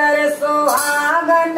Suhagan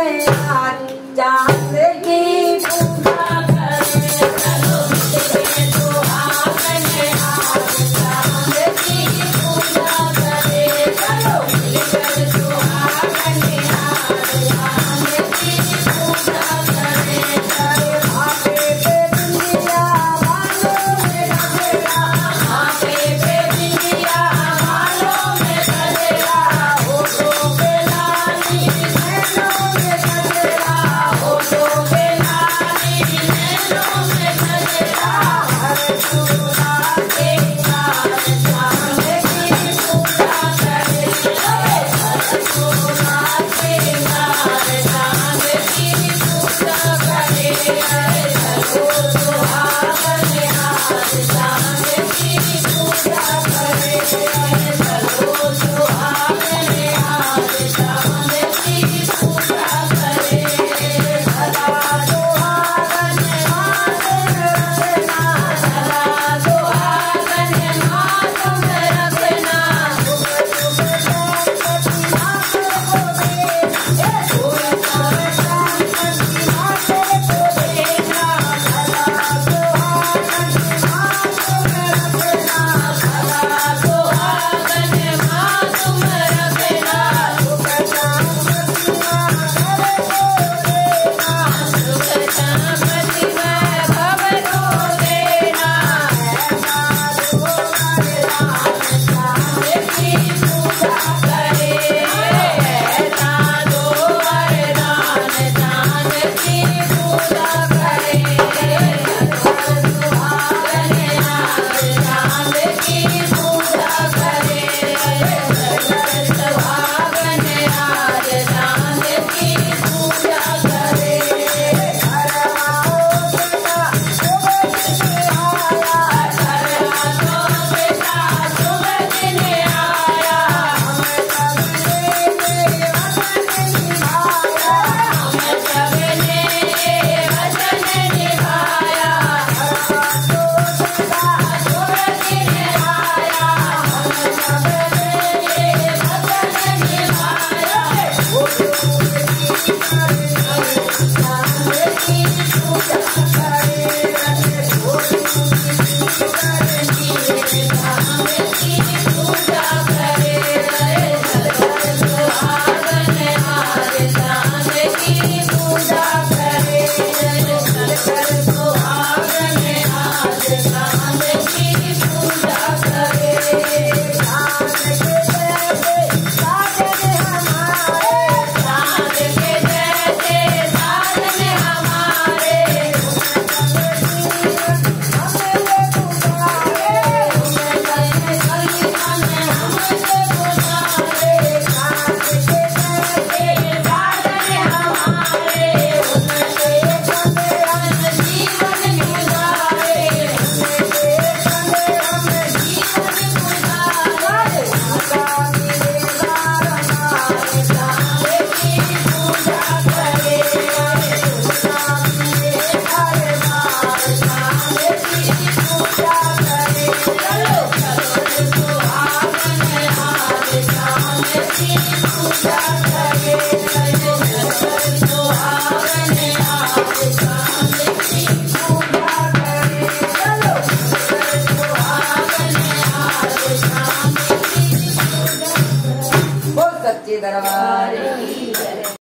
Hare